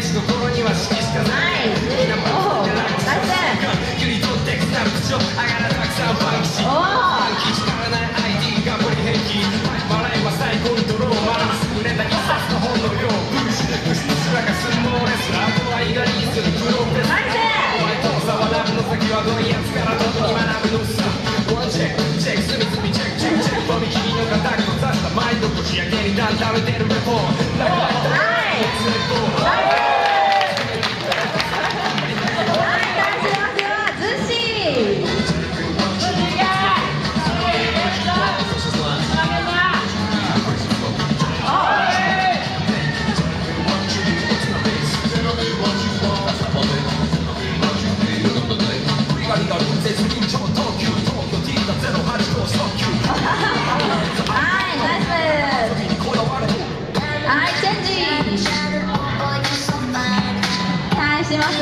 飯どこには式しかない。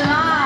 Wow.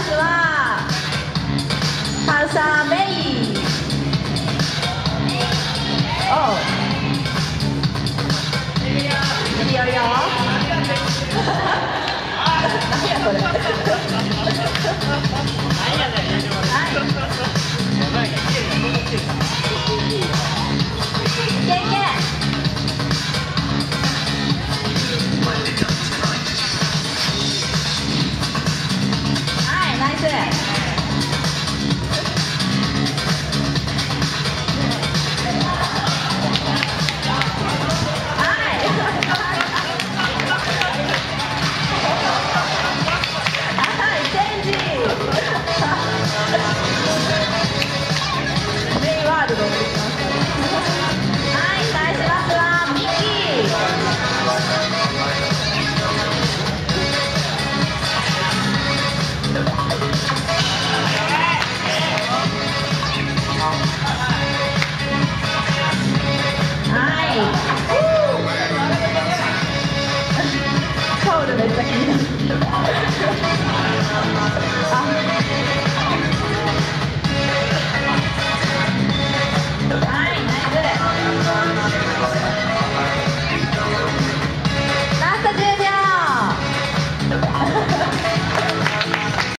スはハウサーベはい。